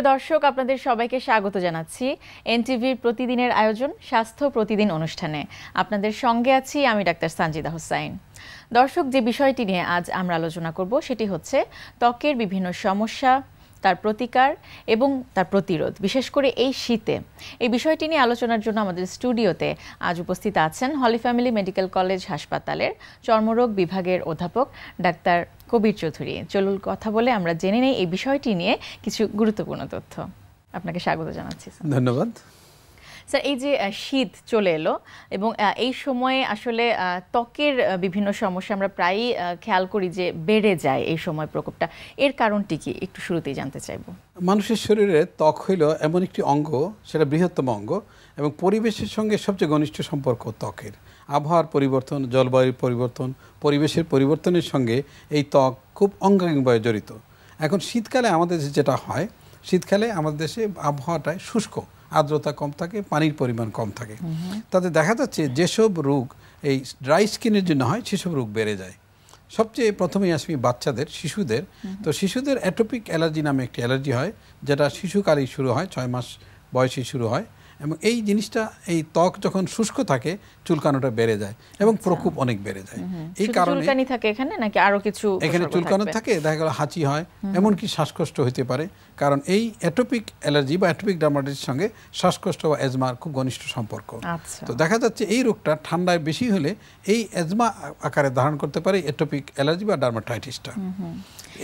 প্রিয় দর্শক, আপনাদের সবাইকে স্বাগত জানাচ্ছি এনটিভির প্রতিদিনের আয়োজন, স্বাস্থ্য প্রতিদিন অনুষ্ঠানে। আপনাদের সঙ্গে আছি আমি ডাক্তার সানজিদা হোসাইন। দর্শক, যে বিষয়টি নিয়ে আজ আমরা আলোচনা করব সেটি হচ্ছে ত্বকের বিভিন্ন সমস্যা তার প্রতিকার এবং তার প্রতিরোধ, বিশেষ করে এই শীতে। এই বিষয়টি নিয়ে আলোচনার জন্য আমাদের স্টুডিওতে আজ উপস্থিত আছেন হলি ফ্যামিলি মেডিকেল কলেজ হাসপাতালের চর্মরোগ বিভাগের অধ্যাপক ডাক্তার কবির চৌধুরী। চলুন কথা বলে আমরা জেনে নেই এই বিষয়টি নিয়ে কিছু গুরুত্বপূর্ণ তথ্য। আপনাকে স্বাগত জানাচ্ছি ধন্যবাদ। স্যার এই যে শীত চলে এলো এবং এই সময়ে আসলে ত্বকের বিভিন্ন সমস্যা আমরা প্রায়ই খেয়াল করি যে বেড়ে যায় এই সময় প্রকোপটা। এর কারণটি কি? একটু শুরুতেই জানতে চাইব। মানুষের শরীরে ত্বক হইল এমন একটি অঙ্গ, সেটা বৃহত্তম অঙ্গ এবং পরিবেশের সঙ্গে সবচেয়ে ঘনিষ্ঠ সম্পর্ক ত্বকের। আবহাওয়ার পরিবর্তন, জলবায়ুর পরিবর্তন, পরিবেশের পরিবর্তনের সঙ্গে এই ত্বক খুব অঙ্গাঙ্গভাবে জড়িত। এখন শীতকালে আমাদের যেটা হয়, শীতকালে আমাদের দেশে আবহাওয়াটায় শুষ্ক। আর্দ্রতা কম থাকে, পানির পরিমাণ কম থাকে। তাতে দেখা যাচ্ছে যেসব রোগ এই ড্রাই স্কিনের জন্য হয়, সেসব রোগ বেড়ে যায়। সবচেয়ে প্রথমেই আসবি বাচ্চাদের, শিশুদের। তো শিশুদের অ্যাটোপিক অ্যালার্জি নামে একটি অ্যালার্জি হয়, যেটা শিশুকালেই শুরু হয়, ছয় মাস বয়সে শুরু হয়। এবং এই জিনিসটা এই ত্বক যখন শুষ্ক থাকে চুলকানোটা বেড়ে যায় এবং আচ্ছা। প্রকোপ অনেক বেড়ে যায়। এই কারণে চুলকানি থাকে এখানে নাকি আরও কিছু এখানে চুলকানো থাকে দেখা গেল হাঁচি হয় এমনকি শ্বাসকষ্ট হতে পারে। কারণ এই অ্যাটোপিক অ্যালার্জি বা অ্যাটোপিক ডার্মাটাইটিসের সঙ্গে শ্বাসকষ্ট বা এজমার খুব ঘনিষ্ঠ সম্পর্ক। আচ্ছা। তো দেখা যাচ্ছে এই রোগটা ঠান্ডায় বেশি হলে এই অ্যাজমা আকারে ধারণ করতে পারে অ্যাটোপিক অ্যালার্জি বা ডার্মাটাইটিসটা।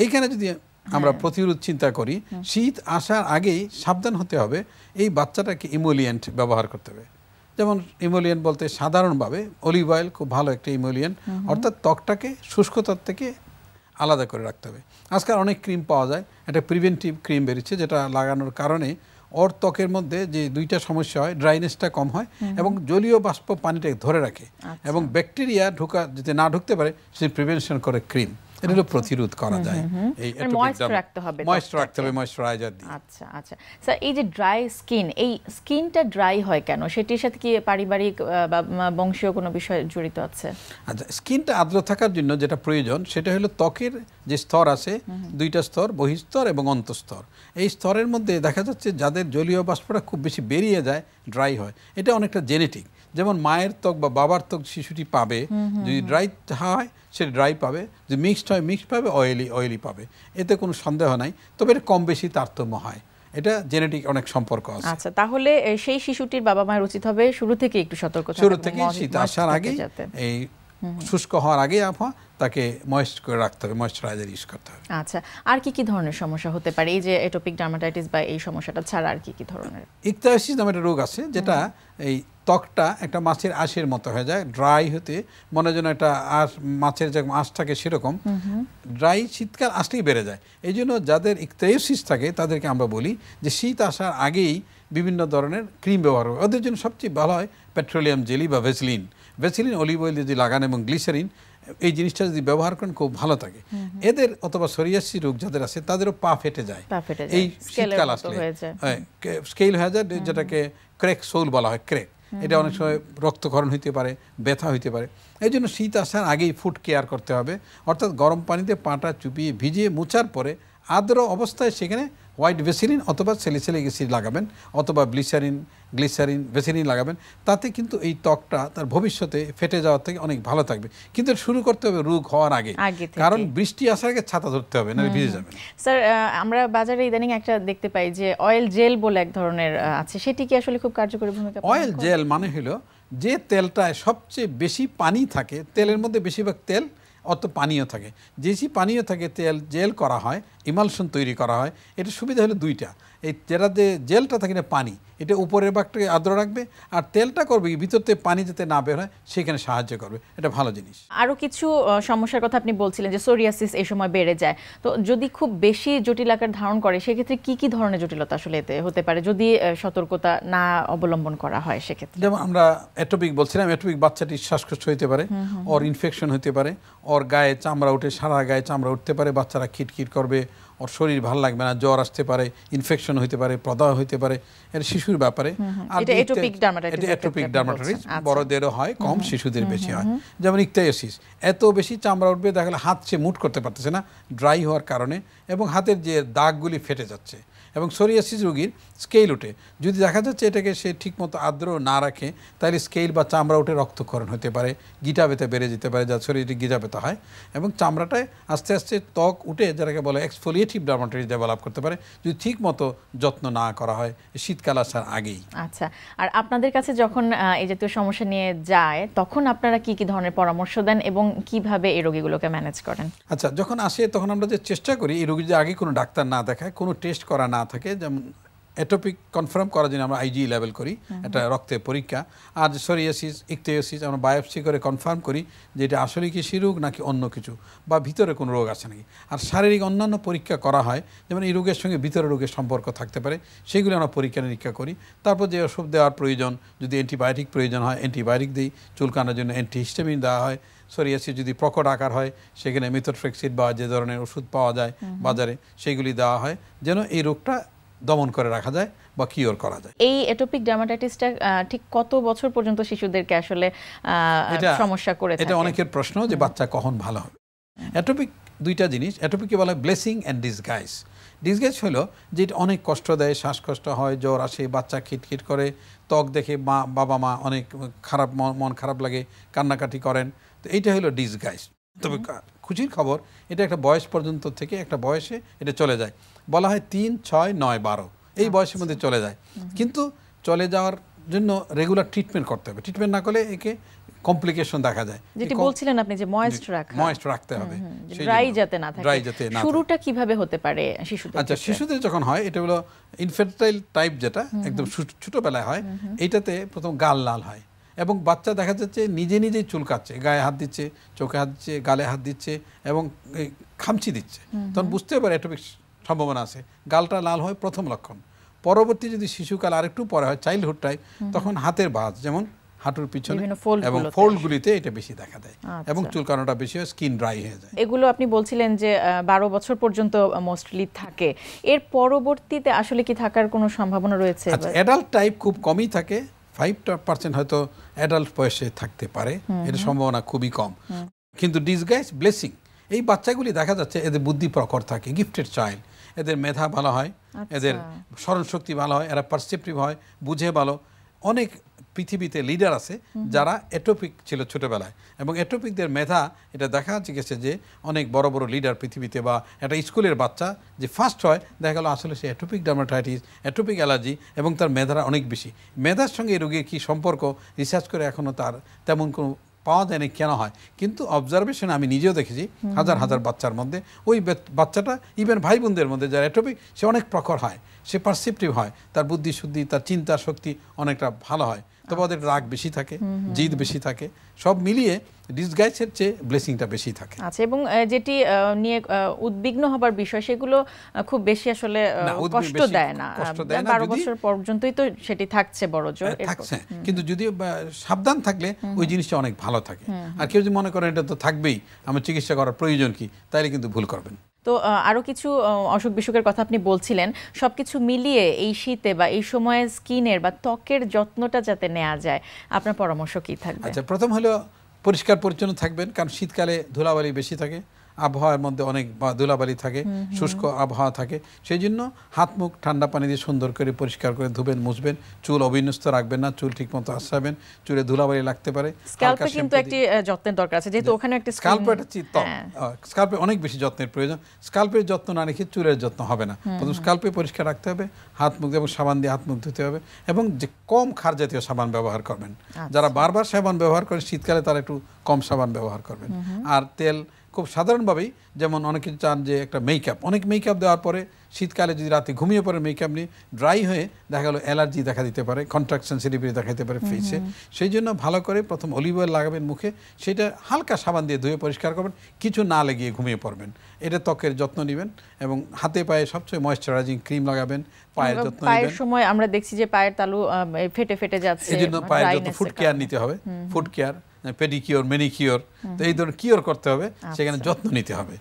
এইখানে যদি আমরা হ্যাঁ। প্রতিরোধ চিন্তা করি। শীত আসার আগেই সাবধান হতে হবে। এই বাচ্চাটাকে ইমোলিয়েন্ট ব্যবহার করতে হবে। যেমন ইমোলিয়েন্ট বলতে সাধারণভাবে অলিভ অয়েল খুব ভালো একটা ইমোলিয়েন্ট অর্থাৎ ত্বকটাকে শুষ্কতার থেকে আলাদা করে রাখতে হবে। আজকাল অনেক ক্রিম পাওয়া যায়। একটা প্রিভেন্টিভ ক্রিম বেরিয়েছে যেটা লাগানোর কারণে ওর ত্বকের মধ্যে যে দুইটা সমস্যা হয় ড্রাইনেসটা কম হয় এবং জলীয় বাষ্প পানিটাকে ধরে রাখে। আচ্ছা। এবং ব্যাকটেরিয়া ঢোকা যাতে না ঢুকতে পারে সে প্রিভেনশন করে ক্রিম এটা হলো প্রতিরোধ করা যায়। এই ময়েশ্চার রাখতে হবে ময়েশ্চার রাখতে হবে ময়েশ্চারাইজার দিয়ে। আচ্ছা আচ্ছা। স্যার এই যে ড্রাই স্কিন এই স্কিনটা ড্রাই হয় কেন? সেটির সাথে কি পারিবারিক বা বংশীয় কোনো বিষয় জড়িত আছে? আচ্ছা স্কিনটা আর্দ্র থাকার জন্য যেটা প্রয়োজন সেটা হলো ত্বকের যে স্তর আছে দুইটা স্তর বহিস্তর এবং অন্তঃস্তর। এই স্তরের মধ্যে দেখা যাচ্ছে যাদের জলীয় বাষ্পটা খুব বেশি বেরিয়ে যায় ড্রাই হয়। এটা অনেকটা জেনেটিক যেমন মায়ের ত্বক বা বাবার ত্বক শিশুটি পাবে যদি ড্রাই হয় সে ড্রাই পাবে। যদি মিক্সড হয় মিক্সড পাবে অয়েলি অয়েলি পাবে। এতে কোনো সন্দেহ নাই। তবে এটা কম বেশি তারতম্য হয়। এটা জেনেটিক অনেক সম্পর্ক আছে। আচ্ছা তাহলে সেই শিশুটির বাবা মায়ের উচিত হবে শুরু থেকে একটু সতর্ক শুরু থেকে শীত আসার আগে এই শুষ্ক হওয়ার আগে আবহাওয়া তাকে ময়েস্ট করে রাখতে হবে ময়েশ্চারাইজার ইউজ করতে হবে। আচ্ছা আর কি কি ধরনের সমস্যা হতে পারে? এই যে এটোপিক ডার্মাটাইটিস বা এই সমস্যাটা ছাড়া আর কি কি ধরনের? ইকতাসিস নামে একটা রোগ আছে যেটা এই ত্বকটা একটা মাছের আঁশের মতো হয়ে যায় ড্রাই হতে মনে যেন একটা আঁশ মাছের যে আঁশ থাকে সেরকম ড্রাই শীতকাল আসলেই বেড়ে যায়। এই জন্য যাদের ইকতাইসিস থাকে তাদেরকে আমরা বলি যে শীত আসার আগেই বিভিন্ন ধরনের ক্রিম ব্যবহার হবে ওদের জন্য সবচেয়ে ভালো হয় পেট্রোলিয়াম জেলি বা ভেসলিন ভেসলিন অলিভ অয়েল যদি লাগান এবং গ্লিসারিন এই জিনিসটা যদি ব্যবহার করেন খুব ভালো থাকে। এদের অথবা সরিয়াসি রোগ যাদের আছে তাদেরও পা ফেটে যায়। এই শীতকাল আসলে। স্কেল হয়ে যায় যেটাকে ক্রেক সোল বলা হয় ক্রেক। এটা অনেক সময় রক্তক্ষরণ হইতে পারে ব্যথা হইতে পারে। এই জন্য শীত আসার আগেই ফুড কেয়ার করতে হবে। অর্থাৎ গরম পানিতে পাটা চুপিয়ে ভিজিয়ে মুছার পরে আদ্র অবস্থায় সেখানে হোয়াইট ভেসিলিন অথবা সেলিসেলিক অ্যাসিড লাগাবেন অথবা গ্লিসারিন গ্লিসারিন ভেসিলিন লাগাবেন। তাতে কিন্তু এই ত্বকটা তার ভবিষ্যতে ফেটে যাওয়ার থেকে অনেক ভালো থাকবে। কিন্তু শুরু করতে হবে রোগ হওয়ার আগে। কারণ বৃষ্টি আসার আগে ছাতা ধরতে হবে না ভিজে যাবে স্যার আমরা বাজারে ইদানিং একটা দেখতে পাই যে অয়েল জেল বলে এক ধরনের আছে। সেটি কি আসলে খুব কার্যকরী ভূমিকা অয়েল জেল মানে হলো যে তেলটায় সবচেয়ে বেশি পানি থাকে তেলের মধ্যে বেশিরভাগ তেল অত পানীয় থাকে। যেসি পানীয় থাকে তেল, জেল করা হয়, ইমালশন তৈরি করা হয়, এটা সুবিধা হলো দুইটা। এই যেটা যে জেলটা থাকে না পানি এটা উপরের ভাগটাকে আদ্র রাখবে আর তেলটা করবে ভিতর থেকে পানি যাতে না বের হয় সেখানে সাহায্য করবে। এটা ভালো জিনিস। আরও কিছু সমস্যার কথা আপনি বলছিলেন যে সোরিয়াসিস এই সময় বেড়ে যায়। তো যদি খুব বেশি জটিল আকার ধারণ করে সেক্ষেত্রে কি কি ধরনের জটিলতা আসলে এতে হতে পারে? যদি সতর্কতা না অবলম্বন করা হয় সেক্ষেত্রে? যেমন আমরা অ্যাটোপিক বলছিলাম অ্যাটোপিক বাচ্চাটি শ্বাসকষ্ট হতে পারে ওর ইনফেকশন হতে পারে ওর গায়ে চামড়া উঠে সারা গায়ে চামড়া উঠতে পারে বাচ্চারা খিটখিট করবে ওর শরীর ভালো লাগবে না জ্বর আসতে পারে ইনফেকশন হতে পারে প্রদাহ হতে পারে এটা শিশুর ব্যাপারে আর এটা atopic dermatitis এটা এর অ্যাটোপিক ক্ষেত্রে আপনি ডার্মাটাইটিস আচ্ছা। বড়দেরও হয় কম শিশুদের বেশি হয়। যেমন ইকটাইসিস এত বেশি চামড়া উঠবে দেখা গেলে হাত সে মুট করতে পারতেছে না ড্রাই হওয়ার কারণে এবং হাতের যে দাগগুলি ফেটে যাচ্ছে। এবং সোরিয়াসিস রোগীর স্কেল উঠে। যদি দেখা যাচ্ছে এটাকে সে ঠিকমতো আর্দ্র না রাখে তাহলে স্কেল বা চামড়া উঠে রক্তক্ষরণ হতে পারে গিটা ব্যথা বেড়ে যেতে পারে যা শরীরে গিটা ব্যথা হয় এবং চামড়াটায় আস্তে আস্তে ত্বক উঠে যেটাকে বলে এক্সফোলিয়েটিভ ডার্মাটাইটিস ডেভেলপ করতে পারে যদি ঠিক মতো যত্ন না করা হয় শীতকাল আসার আগেই। আচ্ছা আর আপনাদের কাছে যখন এই জাতীয় সমস্যা নিয়ে যায় তখন আপনারা কি কি ধরনের পরামর্শ দেন এবং কীভাবে এই রোগীগুলোকে ম্যানেজ করেন? আচ্ছা যখন আসে তখন আমরা যে চেষ্টা করি এই রোগী যে আগে কোনো ডাক্তার না দেখায় কোনো টেস্ট করা না থাকে যেমন অ্যাটোপিক কনফার্ম করার জন্য আমরা আইজি লেভেল করি এটা রক্তের পরীক্ষা। আর সরিয়াসিস ইকতেওসিস আমরা বায়োপসি করে কনফার্ম করি যে এটা আসলে কি রোগ নাকি অন্য কিছু বা ভিতরে কোনো রোগ আছে নাকি। আর শারীরিক অন্যান্য পরীক্ষা করা হয় যেমন এই রোগের সঙ্গে ভিতরে রোগের সম্পর্ক থাকতে পারে সেগুলো আমরা পরীক্ষা নিরীক্ষা করি। তারপর যে ওষুধ দেওয়ার প্রয়োজন যদি অ্যান্টিবায়োটিক প্রয়োজন হয় অ্যান্টিবায়োটিক দিই চুলকানোর জন্য অ্যান্টিহিস্টামিন দেওয়া হয়। সোরিয়াসিস যদি প্রকট আকার হয় সেখানে মিথোট্রেক্সিড বা যে ধরনের ওষুধ পাওয়া যায় বাজারে সেগুলি দেওয়া হয়। যেন এই রোগটা দমন করে রাখা যায় বা কিওর করা যায়। এই এটোপিক ডার্মাটাইটিসটা ঠিক কত বছর পর্যন্ত শিশুদেরকে আসলে সমস্যা করে এটা অনেকের প্রশ্ন যে বাচ্চা কখন ভালো হবে? অ্যাটোপিক দুইটা জিনিস অ্যাটোপিককে বলা হয় ব্লেসিং অ্যান্ড ডিসগাইজ ডিসগাইজ হলো যে এটা অনেক কষ্ট দেয় শ্বাসকষ্ট হয় জ্বর আসে বাচ্চা খিটখিট করে ত্বক দেখে মা বাবা মা অনেক খারাপ মন খারাপ লাগে কান্নাকাটি করেন। তো এইটা হলো ডিসগাইজ তবে খুশির খবর এটা একটা বয়স পর্যন্ত থেকে একটা বয়সে এটা চলে যায়। বলা হয় তিন ছয় নয় বারো। এই বয়সের মধ্যে চলে যায়। কিন্তু চলে যাওয়ার জন্য রেগুলার ট্রিটমেন্ট করতে হবে। ট্রিটমেন্ট না করলে একে কমপ্লিকেশন দেখা যায়। যেটি বলছিলেন আপনি যে ময়েস্ট রাখা। ময়েস্ট রাখতে হবে। ড্রাই। যাতে না থাকে। Dry যাতে না শুরুটা কীভাবে হতে পারে শিশুদের আচ্ছা শিশুদের যখন হয় এটা হলো ইনফেন্টাইল টাইপ যেটা একদম ছোট- ছোটবেলায় হয় এইটাতে প্রথম গাল লাল হয়। এবং বাচ্চা দেখা যাচ্ছে নিজে নিজেই চুলকাচ্ছে গায়ে হাত দিচ্ছে চোখে হাত দিচ্ছে গালে হাত দিচ্ছে এবং খামচি দিচ্ছে। তখন বুঝতে পারে অ্যাটোপিক সম্ভাবনা আছে। গালটা লাল হয় প্রথম লক্ষণ। পরবর্তী যদি শিশুকাল আরেকটু পরে হয় চাইল্ডহুড টাইপ তখন হাতের ভাঁজ যেমন হাঁটুর পিছনে এবং গুলোতে ফোল্ডগুলিতে এটা বেশি দেখা দেয় আচ্ছা। এবং চুলকানোটা বেশি হয় স্কিন ড্রাই হয়ে যায়। এগুলো আপনি বলছিলেন যে বারো বছর পর্যন্ত মোস্টলি থাকে। এর পরবর্তীতে আসলে কি থাকার কোনো সম্ভাবনা রয়েছে? আচ্ছা অ্যাডাল্ট টাইপ খুব কমই থাকে। ফাইভ পার্সেন্ট হয়তো অ্যাডাল্ট বয়সে থাকতে পারে। এটা সম্ভাবনা খুবই কম। কিন্তু ডিসগাইজ ব্লেসিং এই বাচ্চাগুলি দেখা যাচ্ছে এদের বুদ্ধি প্রখর থাকে গিফটেড চাইল্ড এদের মেধা ভালো হয় এদের স্মরণশক্তি ভালো হয় এরা পারসেপটিভ হয় বুঝে ভালো। অনেক পৃথিবীতে লিডার আছে যারা এটোপিক ছিল ছোটবেলায়। এবং এটোপিকদের মেধা এটা দেখা গেছে যে অনেক বড় বড় লিডার পৃথিবীতে বা একটা স্কুলের বাচ্চা যে ফার্স্ট হয় দেখা গেল আসলে সে এটোপিক ডার্মাটাইটিস এটোপিক অ্যালার্জি এবং তার মেধারা অনেক বেশি। মেধার সঙ্গে এই রোগীর কী সম্পর্ক? রিসার্চ করে এখনও তার তেমন কোনো পাওয়া যায় না কেন হয়? কিন্তু অবজারভেশন আমি নিজেও দেখেছি হাজার হাজার বাচ্চার মধ্যে। ওই বাচ্চাটা ইভেন ভাই বোনদের মধ্যে যারা এটোপিক সে অনেক প্রখর হয় সে পারসেপটিভ হয় তার বুদ্ধি শুদ্ধি তার চিন্তা শক্তি অনেকটা ভালো হয়। তবে ওদের রাগ বেশি থাকে জিদ বেশি থাকে সব মিলিয়ে ডিসগাইসের চেয়ে ব্লেসিংটা বেশি থাকে। আচ্ছা এবং যেটি নিয়ে উদ্বিগ্ন হবার বিষয় সেগুলো খুব বেশি আসলে কষ্ট দেয় না। কষ্ট দেয় না বারো যদি- বছর পর্যন্তই তো সেটি থাকছে বড় জোর হ্যাঁ, থাকছে। কিন্তু যদি সাবধান থাকলে ওই জিনিসটা অনেক ভালো থাকে। আর কেউ যদি মনে করেন এটা তো থাকবেই আমার চিকিৎসা করার প্রয়োজন কি তাইলে কিন্তু ভুল করবেন। তো আরও কিছু অসুখ বিসুখের কথা আপনি বলছিলেন। সবকিছু মিলিয়ে এই শীতে বা এই সময়ে স্কিনের বা ত্বকের যত্নটা যাতে নেওয়া যায়, আপনার পরামর্শ কি থাকবে? আচ্ছা প্রথম হলো পরিষ্কার পরিচ্ছন্ন থাকবেন, কারণ শীতকালে ধুলাবালি বেশি থাকে। আবহাওয়ার মধ্যে অনেক ধুলাবালি থাকে শুষ্ক আবহাওয়া থাকে। সেই জন্য হাত মুখ ঠান্ডা পানি দিয়ে সুন্দর করে পরিষ্কার করে ধুবেন মুছবেন। চুল অবিন্যস্ত রাখবেন না চুল ঠিক মতো আসাবেন চুলে ধুলাবালি লাগতে পারে। স্ক্যাল্পে কিন্তু একটি যত্নের দরকার আছে। যেহেতু ওখানে একটা স্কাল্পে একটা চিত্ত। হ্যাঁ। অনেক বেশি যত্নের প্রয়োজন। স্কাল্পের যত্ন না রেখে চুলের যত্ন হবে না। প্রথম স্কাল্পে পরিষ্কার রাখতে হবে হাত মুখ এবং সাবান দিয়ে হাত মুখ ধুতে হবে এবং যে কম খার জাতীয় সাবান ব্যবহার করবেন। যারা বারবার সাবান ব্যবহার করেন শীতকালে তারা একটু কম সাবান ব্যবহার করবেন। আর তেল খুব সাধারণভাবেই যেমন অনেকে চান যে একটা মেকআপ। অনেক মেকআপ দেওয়ার পরে শীতকালে যদি রাতে ঘুমিয়ে পড়ে মেকআপ নিয়ে ড্রাই হয়ে দেখা গেলো অ্যালার্জি দেখা দিতে পারে কন্ট্রাক্ট সেন্সিটিভিটি দেখা দিতে পারে ফেসে সেই জন্য ভালো করে প্রথম অলিভ অয়েল লাগাবেন মুখে সেটা হালকা সাবান দিয়ে ধুয়ে পরিষ্কার করবেন কিছু না লেগিয়ে ঘুমিয়ে পড়বেন। এটা ত্বকের যত্ন নেবেন এবং হাতে পায়ে সবচেয়ে ময়শ্চারাইজিং ক্রিম লাগাবেন পায়ের যত্ন পায়ের সময় আমরা দেখছি যে পায়ের তালু ফেটে ফেটে যাচ্ছে এই জন্য পায়ের যত্ন ফুড কেয়ার নিতে হবে। ফুড কেয়ার পেডিকিওর মেনিকিওর তো এই ধরনের কিওর করতে হবে সেখানে আচ্ছা। যত্ন নিতে হবে।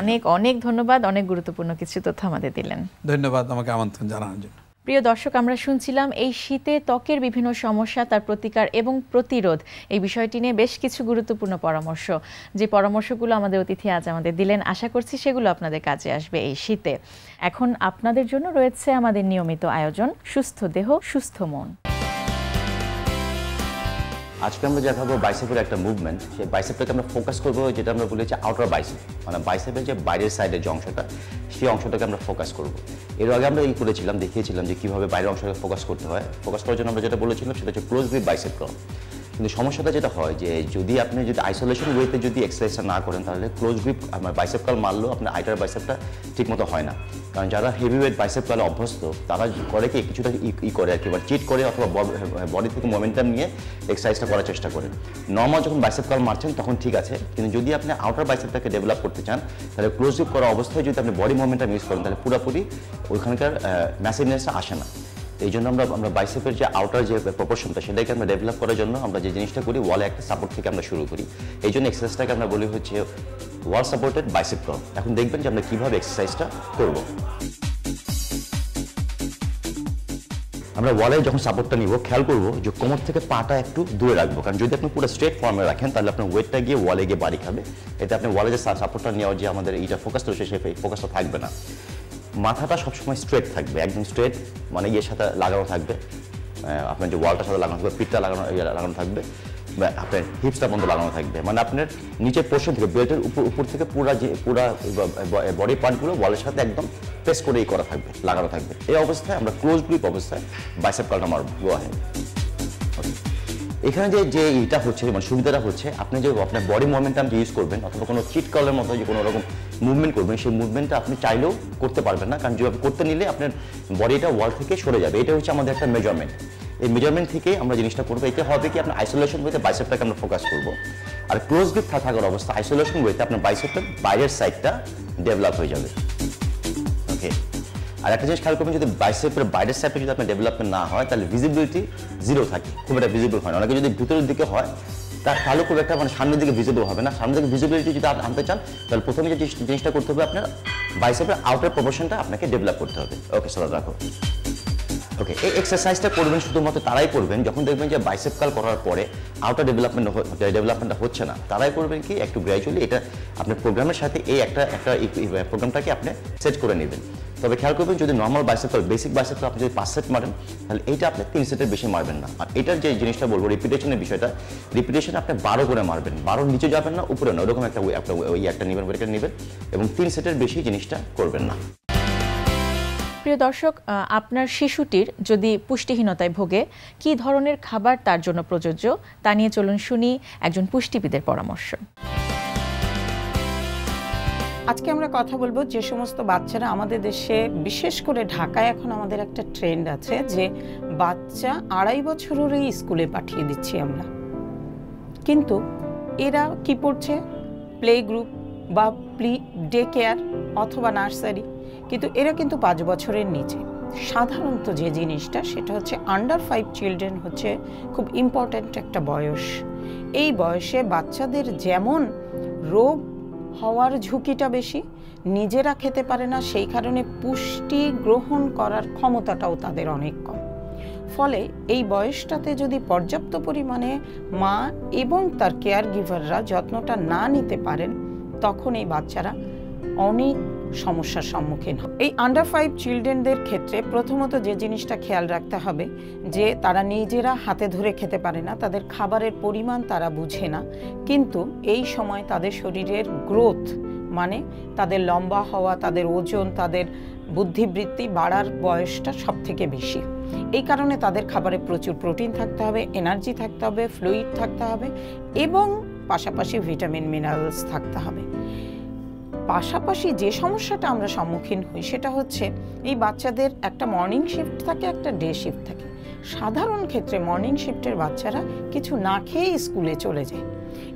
অনেক অনেক ধন্যবাদ অনেক গুরুত্বপূর্ণ কিছু তথ্য আমাদের দিলেন। ধন্যবাদ আমাকে আমন্ত্রণ জানানোর জন্য। প্রিয় দর্শক আমরা শুনছিলাম এই শীতে ত্বকের বিভিন্ন সমস্যা তার প্রতিকার এবং প্রতিরোধ। এই বিষয়টি নিয়ে বেশ কিছু গুরুত্বপূর্ণ পরামর্শ। যে পরামর্শগুলো আমাদের অতিথি আজ আমাদের দিলেন আশা করছি সেগুলো আপনাদের কাজে আসবে এই শীতে। এখন আপনাদের জন্য রয়েছে আমাদের নিয়মিত আয়োজন সুস্থ দেহ সুস্থ মন। আজকে আমরা দেখাবো বাইসেপের একটা মুভমেন্ট সেই বাইসেপটাকে আমরা ফোকাস করব, যেটা আমরা বলেছি আউটার বাইসেপ মানে বাইসেপের যে বাইরের সাইডের যে অংশটা, সেই অংশটাকে আমরা ফোকাস করব। এর আগে আমরা এই করেছিলাম, দেখিয়েছিলাম যে কীভাবে বাইরের অংশটাকে ফোকাস করতে হয়। ফোকাস করার জন্য আমরা যেটা বলেছিলাম, সেটা হচ্ছে ক্লোজ গ্রিপ বাইসেপ কার্ল কিন্তু সমস্যাটা যেটা হয় যে, যদি আপনি যদি আইসোলেশন ওয়েতে যদি এক্সারসাইজটা না করেন, তাহলে ক্লোজ গ্রিপ আমার বাইসেপ কাল মারলেও আপনার আইটার বাইসেপটা ঠিকমতো হয় না। কারণ যারা হেভি ওয়েট বাইসেপ কালে অভ্যস্ত, তারা করে কি কিছুটা ই- করে আর কি চিট করে অথবা বডি থেকে মোমেন্টাম নিয়ে এক্সারসাইজটা করার চেষ্টা করেন নর্মাল যখন বাইসেপ কাল মারছেন তখন ঠিক আছে, কিন্তু যদি আপনি আউটার বাইসেপটাকে ডেভেলপ করতে চান, তাহলে ক্লোজ গ্রিপ করা অবস্থায় যদি আপনি বডি মোমেন্টাম ইউজ করেন, তাহলে পুরোপুরি ওইখানকার ম্যাসিভনেসটা আসে না। এই জন্য আমরা আমরা বাইসেপের যে আউটার যে প্রপোর্শনটা সেটাকে আমরা ডেভেলপ করার জন্য আমরা যে জিনিসটা করি ওয়ালে একটা সাপোর্ট থেকে আমরা শুরু করি। এই জন্য এক্সারসাইজটাকে আমরা বলি হচ্ছে ওয়াল সাপোর্টেড বাইসেপ কার্ল এখন দেখবেন যে আমরা কীভাবে এক্সারসাইজটা করব। আমরা ওয়ালে যখন সাপোর্টটা নিব, খেয়াল করব যে কোমর থেকে পাটা একটু দূরে রাখব। কারণ যদি আপনি পুরো স্ট্রেট ফর্মে রাখেন, তাহলে আপনার ওয়েটটা গিয়ে ওয়ালে গিয়ে বাড়ি খাবে। এতে আপনি ওয়ালে যে সাপোর্টটা নেওয়ার যে আমাদের এইটা ফোকাস রয়েছে সেই ফোকাসটা থাকবে না। মাথাটা সবসময় স্ট্রেট থাকবে, একদম স্ট্রেট মানে ইয়ের সাথে লাগানো থাকবে। আপনার যে ওয়ালটার সাথে লাগানো থাকবে পিঠটা লাগানো ইয়ে লাগানো থাকবে। আপনার হিপসটা বন্ধ লাগানো থাকবে। মানে আপনার নিচের পোর্শন থেকে বেল্টের উপর উপর থেকে পুরা যে পুরা বডি পার্টগুলো ওয়ালের সাথে একদম প্রেস করেই করা থাকবে, লাগানো থাকবে। এই অবস্থায় আমরা ক্লোজ গ্রিপ অবস্থায় বাইসেপ কালটা মারব। গো আহেড এখানে যে যে এটা হচ্ছে মানে সুবিধাটা হচ্ছে, আপনি যে আপনার বডি মোমেন্টাম যে ইউজ করবেন, অথবা কোনো চিট কলের মতো যে কোনো রকম মুভমেন্ট করবেন, সেই মুভমেন্টটা আপনি চাইলেও করতে পারবেন না, কারণ যেভাবে করতে নিলে আপনার বডিটা ওয়াল থেকে সরে যাবে। এটা হচ্ছে আমাদের একটা মেজারমেন্ট এই মেজারমেন্ট থেকে আমরা জিনিসটা করব। এতে হবে কি আপনার আইসোলেশন ওয়েতে বাইসেপটাকে আমরা ফোকাস করব। আর ক্লোজ গ্রিপ থাকার অবস্থা আইসোলেশন ওয়েতে আপনার বাইসেপের বাইরের সাইডটা ডেভেলপ হয়ে যাবে। ওকে আর একটা জিনিস খেয়াল করবেন, যদি বাইসেপের বাইরের সাইডে যদি আপনার ডেভেলপমেন্ট না হয়, তাহলে ভিজিবিলিটি জিরো থাকে। খুব একটা ভিজিবল হয় না। অনেকে যদি ভিতরের দিকে হয়, তার তাহলে খুব একটা মানে সামনের দিকে ভিজিবল হবে না। সামনের দিকে ভিজিবিলিটি যদি আন- আনতে চান, তাহলে প্রথমে যে জিনিসটা করতে হবে আপনার বাইসেপের আউটার প্রমোশনটা আপনাকে ডেভেলপ করতে হবে। ওকে চলো রাখো। ওকে এই এক্সারসাইজটা করবেন শুধুমাত্র তারাই করবেন। যখন দেখবেন যে বাইসেপ কাল করার পরে আউটার ডেভেলপমেন্ট ডেভেলপমেন্টটা হচ্ছে না, তারাই করবেন কি? একটু গ্র্যাজুয়ালি এটা আপনার প্রোগ্রামের সাথে এই একটা একটা প্রোগ্রামটাকে আপনি সেট করে নেবেন। তবে খেয়াল করবেন যদি নর্মাল বাইসেপল বেসিক বাইসেপল আপনি যদি পাঁচ সেট মারেন, তাহলে এইটা আপনি তিন সেটের বেশি মারবেন না। আর এটার যে জিনিসটা বলব রিপিটেশনের বিষয়টা রিপিটেশন আপনি বারো করে মারবেন। বারো নিচে যাবেন না, উপরে না। ওরকম একটা ওই- একটা ওই একটা নেবেন ওইটা নেবেন। এবং তিন সেটের বেশি জিনিসটা করবেন না। প্রিয় দর্শক আপনার শিশুটির যদি পুষ্টিহীনতায় ভোগে, কী ধরনের খাবার তার জন্য প্রযোজ্য? তা নিয়ে চলুন শুনি একজন পুষ্টিবিদের পরামর্শ। আজকে আমরা কথা বলব যে সমস্ত বাচ্চারা আমাদের দেশে, বিশেষ করে ঢাকায় এখন আমাদের একটা ট্রেন্ড আছে যে বাচ্চা আড়াই বছরেরই স্কুলে পাঠিয়ে দিচ্ছি আমরা। কিন্তু এরা কি পড়ছে? প্লে গ্রুপ বা প্লি ডে কেয়ার অথবা নার্সারি। কিন্তু এরা কিন্তু পাঁচ বছরের নিচে। সাধারণত যে জিনিসটা, সেটা হচ্ছে আন্ডার ফাইভ চিলড্রেন হচ্ছে খুব ইম্পর্ট্যান্ট একটা বয়স। এই বয়সে বাচ্চাদের যেমন রোগ হওয়ার ঝুঁকিটা বেশি, নিজেরা খেতে পারে না, সেই কারণে পুষ্টি গ্রহণ করার ক্ষমতাটাও তাদের অনেক কম। ফলে এই বয়সটাতে যদি পর্যাপ্ত পরিমাণে মা এবং তার কেয়ার গিভাররা যত্নটা না নিতে পারেন, তখন এই বাচ্চারা অনেক সমস্যার সম্মুখীন হয় এই আন্ডার ফাইভ চিলড্রেনদের ক্ষেত্রে প্রথমত যে জিনিসটা খেয়াল রাখতে হবে, যে তারা নিজেরা হাতে ধরে খেতে পারে না, তাদের খাবারের পরিমাণ তারা বুঝে না। কিন্তু এই সময় তাদের শরীরের গ্রোথ মানে তাদের লম্বা হওয়া, তাদের ওজন, তাদের বুদ্ধিবৃত্তি বাড়ার বয়সটা সব থেকে বেশি। এই কারণে তাদের খাবারে প্রচুর প্রোটিন থাকতে হবে এনার্জি থাকতে হবে ফ্লুইড থাকতে হবে এবং পাশাপাশি ভিটামিন মিনারেলস থাকতে হবে। পাশাপাশি যে সমস্যাটা আমরা সম্মুখীন হই সেটা হচ্ছে এই বাচ্চাদের একটা মর্নিং শিফট থাকে, একটা ডে শিফট থাকে। সাধারণ ক্ষেত্রে মর্নিং শিফটের বাচ্চারা কিছু না খেয়েই স্কুলে চলে যায়।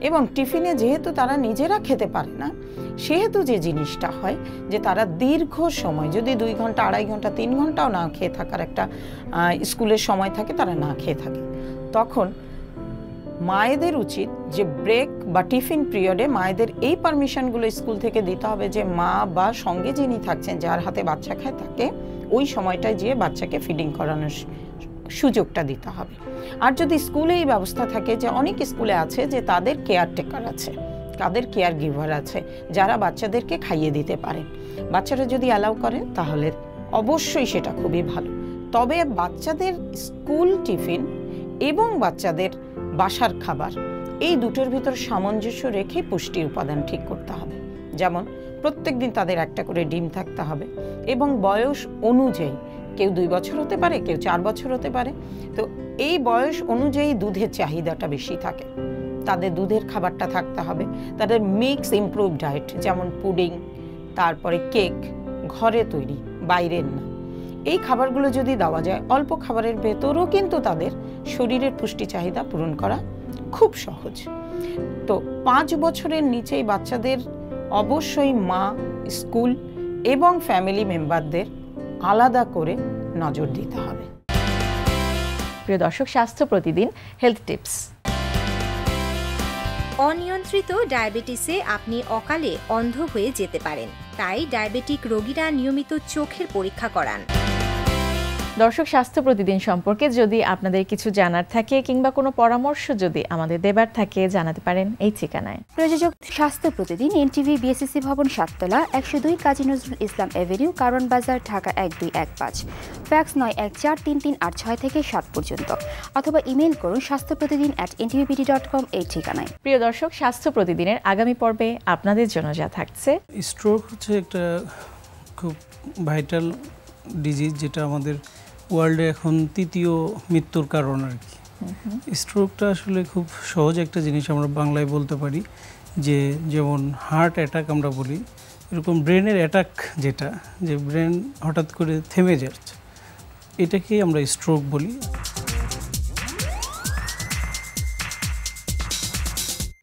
এবং টিফিনে যেহেতু তারা নিজেরা খেতে পারে না, সেহেতু যে জিনিসটা হয় যে তারা দীর্ঘ সময়, যদি দুই ঘণ্টা, আড়াই ঘণ্টা, তিন ঘন্টাও না খেয়ে থাকার একটা স্কুলের সময় থাকে, তারা না খেয়ে থাকে। তখন মায়েদের উচিত যে ব্রেক বা টিফিন পিরিয়ডে মায়েদের এই পারমিশনগুলো স্কুল থেকে দিতে হবে যে মা বা সঙ্গে যিনি থাকছেন, যার হাতে বাচ্চা খায়, তাকে ওই সময়টায় যেয়ে বাচ্চাকে ফিডিং করানোর সুযোগটা দিতে হবে। আর যদি স্কুলে এই ব্যবস্থা থাকে যে অনেক স্কুলে আছে যে তাদের কেয়ারটেকার আছে, তাদের কেয়ার গিভার আছে, যারা বাচ্চাদেরকে খাইয়ে দিতে পারেন। বাচ্চারা যদি অ্যালাউ করেন, তাহলে অবশ্যই সেটা খুবই ভালো। তবে বাচ্চাদের স্কুল টিফিন এবং বাচ্চাদের বাসার খাবার এই দুটোর ভিতর সামঞ্জস্য রেখে পুষ্টির উপাদান ঠিক করতে হবে। যেমন প্রত্যেক দিন তাদের একটা করে ডিম থাকতে হবে এবং বয়স অনুযায়ী, কেউ দুই বছর হতে পারে, কেউ চার বছর হতে পারে, তো এই বয়স অনুযায়ী দুধের চাহিদাটা বেশি থাকে। তাদের দুধের খাবারটা থাকতে হবে, তাদের মিক্স ইমপ্রুভ ডায়েট যেমন পুডিং তারপরে কেক ঘরে তৈরি, বাইরের না। এই খাবারগুলো যদি দেওয়া যায়, অল্প খাবারের ভেতরও কিন্তু তাদের শরীরের পুষ্টি চাহিদা পূরণ করা খুব সহজ। তো পাঁচ বছরের নিচেই বাচ্চাদের অবশ্যই মা স্কুল এবং ফ্যামিলি মেম্বারদের আলাদা করে নজর দিতে হবে। প্রিয় দর্শক স্বাস্থ্য প্রতিদিন হেলথ টিপস অনিয়ন্ত্রিত ডায়াবেটিসে আপনি অকালে অন্ধ হয়ে যেতে পারেন। তাই ডায়াবেটিক রোগীরা নিয়মিত চোখের পরীক্ষা করান। দর্শক স্বাস্থ্য প্রতিদিন সম্পর্কে যদি আপনাদের কিছু জানার থাকে কিংবা কোনো পরামর্শ যদি আমাদের দেবার থাকে জানাতে পারেন এই ঠিকানায়। প্রযোজক স্বাস্থ্য প্রতিদিন এনটিভি বিএসসি ভবন সাততলা একশো দুই কাজী নজরুল ইসলাম এভিনিউ কারণ বাজার ঢাকা এক দুই এক পাঁচ। ফ্যাক্স নয় এক চার তিন তিন আট ছয় থেকে সাত পর্যন্ত। অথবা ইমেল করুন স্বাস্থ্য প্রতিদিন অ্যাট এনটিভিপিডি ডট কম এই ঠিকানায়। প্রিয় দর্শক স্বাস্থ্য প্রতিদিনের আগামী পর্বে আপনাদের জন্য যা থাকছে। স্ট্রোক হচ্ছে একটা খুব ভাইটাল ডিজিজ যেটা আমাদের ওয়ার্ল্ডে এখন তৃতীয় মৃত্যুর কারণ আর কি। স্ট্রোকটা আসলে খুব সহজ একটা জিনিস আমরা বাংলায় বলতে পারি যে যেমন হার্ট অ্যাটাক আমরা বলি এরকম ব্রেনের অ্যাটাক যেটা যে ব্রেন হঠাৎ করে থেমে যাচ্ছে এটাকেই আমরা স্ট্রোক বলি।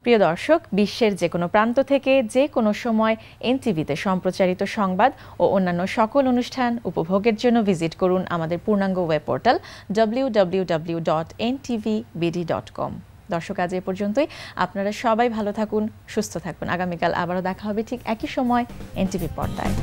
প্রিয় দর্শক, বিশ্বের যে কোনো প্রান্ত থেকে যে কোনো সময় এনটিভিতে সম্প্রচারিত সংবাদ ও অন্যান্য সকল অনুষ্ঠান উপভোগের জন্য ভিজিট করুন আমাদের পূর্ণাঙ্গ web portal www.ntvbd.com dot dot com দর্শক, আজ এ পর্যন্তই। আপনারা সবাই ভালো থাকুন, সুস্থ থাকুন। আগামীকাল আবারও দেখা হবে ঠিক একই সময় এনটিভি পর্দায়।